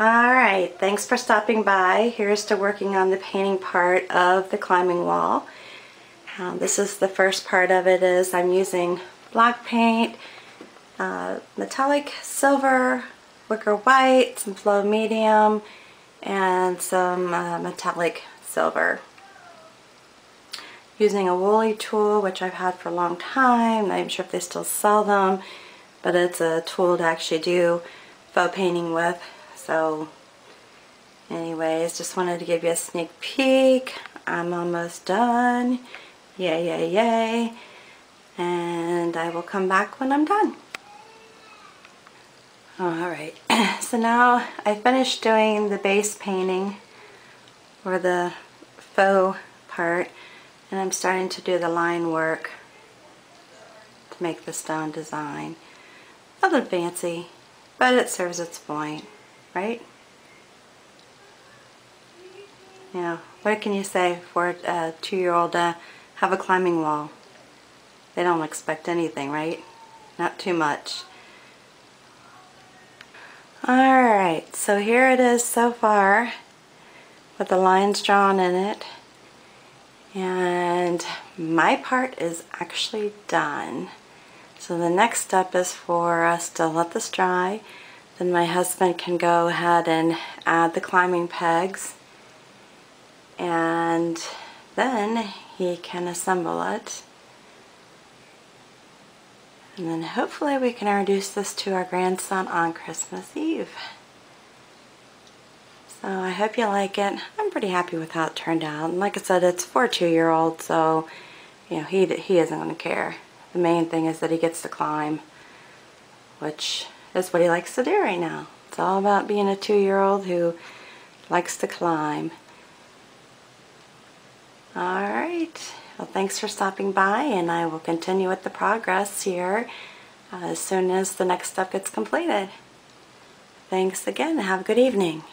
Alright, thanks for stopping by. Here's to working on the painting part of the climbing wall. Um, this is the first part of it is I'm using black paint, uh, metallic silver, wicker white, some flow medium, and some uh, metallic silver. Using a woolie tool, which I've had for a long time. I'm not sure if they still sell them, but it's a tool to actually do faux painting with. So anyways, just wanted to give you a sneak peek. I'm almost done. Yay, yay, yay. And I will come back when I'm done. Alright, so now I finished doing the base painting or the faux part and I'm starting to do the line work to make the stone design. Nothing fancy, but it serves its point right? Know, what can you say for a two-year-old to have a climbing wall? They don't expect anything, right? Not too much. Alright, so here it is so far with the lines drawn in it. And my part is actually done. So the next step is for us to let this dry then my husband can go ahead and add the climbing pegs and then he can assemble it and then hopefully we can introduce this to our grandson on Christmas Eve. So I hope you like it. I'm pretty happy with how it turned out. And like I said, it's for a two-year-old, so you know he he isn't going to care. The main thing is that he gets to climb, which is what he likes to do right now. It's all about being a two-year-old who likes to climb. Alright, well thanks for stopping by and I will continue with the progress here uh, as soon as the next step gets completed. Thanks again have a good evening.